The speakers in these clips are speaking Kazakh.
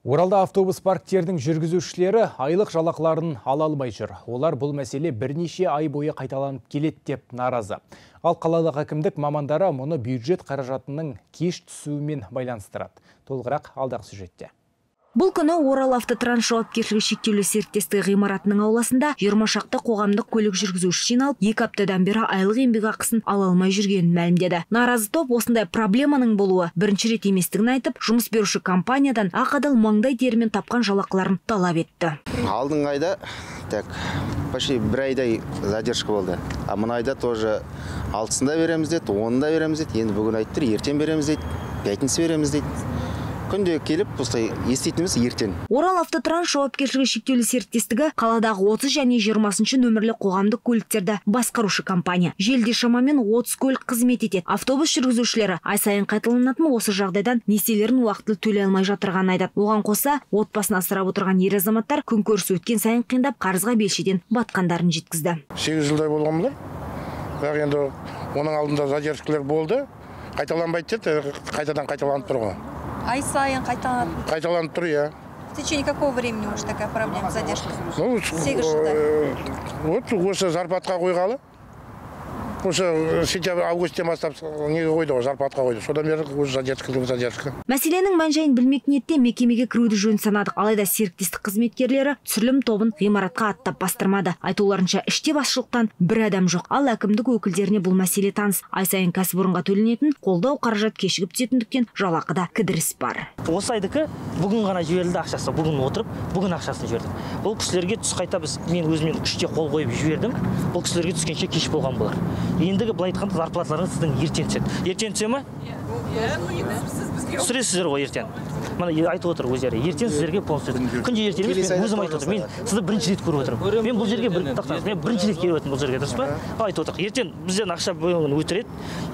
Оралда автобус парктердің жүргізушілері айлық жалақыларын ала алмай жүр. Олар бұл мәселе бірнеше ай бойы қайталанып келеді деп наразы. Ал қалалық әкімдік мамандары мұны бюджет қаражатының кеш түсуімен байланыстырады. Толығырақ алдағы сюжетте. Бұл күні Орал автотранс жауапкершілігі шектеулі серіктестігі ғимаратының ауласында 20 шақты қоғамдық көлік жүргізуші жиналып, екі аптадан бері айлық еңбек ақысын ала алмай жүргенін мәлімдеді. Наразы топ осындай проблеманың болуы бірінші рет еместігін айтып, жұмыс беруші компаниядан ақадал маңдай терімен тапқан жалақыларын талап етті. Алдыңғы айда так почти бір айдай задержка болды а мына айда тоже алтысында береміз деді онында береміз деді енді бүгін айтып тұр ертең береміз дейді пятница береміз дейді күнде келіп осылай еститініміз ертең. Орал автотранс жауапкершілігі шектеулі серіктестігі қаладағы 30 және 20 нөмірлі қоғамдық көліктерді басқарушы компания. Желіде шамамен 30 көлік қызмет етеді. Автобус жүргізушілері ай сайын қайталанатын осы жағдайдан несиелерін уақытылы төлей алмай жатырғанын айтады. Оған қоса отбасын асырап отырған ер азаматтар күнкөріс өткен сайын қиындап қарызға белшеден батқандарын жеткізді. Сегіз жылдай болған болар бірақ енді оның алдында задержкалар болды. Қайталанбайды деді қайтадан қайталанып тұр ғой. Ай сайын қайталанып қайталанып тұр иә. В течение какого времени уже такая проблема задержка? Ну сегіз жылдай вот осы зарплатаға қойғалы. Осы сентябрь августтен бастап неге қойды ғой зарплатаға қойды содан бері уже задержка задержка? Мәселенің мән жайын білмек ниетте мекемеге кіруді жөн санадық. Алайда серіктестік қызметкерлері түсірілім тобын ғимаратқа аттап бастырмады. Айтуларынша іште басшылықтан бір адам жоқ. Ал әкімдік өкілдеріне бұл мәселе таныс. Ай сайын кәсіпорынға төленетін қолдау қаражат кешігіп түсетіндіктен жалақыда кідіріс бар. Осы айдікі бүгін ғана жіберілді ақшасы. Бүгін отырып бүгін ақшасын жібердік. Бұл кісілерге түс қайта біз мен өзіммен үште қол қойып жібердім. Бұл кісілерге түскенше кеш болған болар. Ендігі былай айтқанда зарплаталарыңыз сіздің ертең түседі. Ертең түсе ма түсіресіздер ғой ертең. Мына айтып отыр өздері. Ертең сіздерге полностью күнде ертең емес мен өзім айтып отырмын мен сізді бірінші рет көріп отырмын. Мен бұл жерге бір тоқтаңыз мен бірінші рет келіп отырмын бұл жерге дұрыс па? Айтып отырмық ертең бізден ақша бөлігін өтіреді.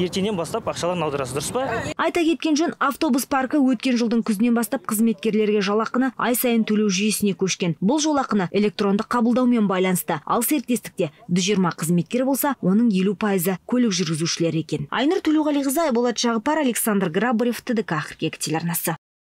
Ертеңнен бастап ақшаларын аударасыз дұрыс па? Айта кеткен жөн автобус паркі өткен жылдың күзінен бастап қызметкерлерге жалақыны ай сайын төлеу жүйесіне көшкен. Бұл жолақыны электрондық қабылдаумен байланысты. Ал серіктестікте жүз жиырма қызметкер болса оның елу пайызы көлік жүргізушілері екен. Айнұр төлеуғалиқызы айболат жағыпар александр грабарев тдк қыркүйек телеарнасы.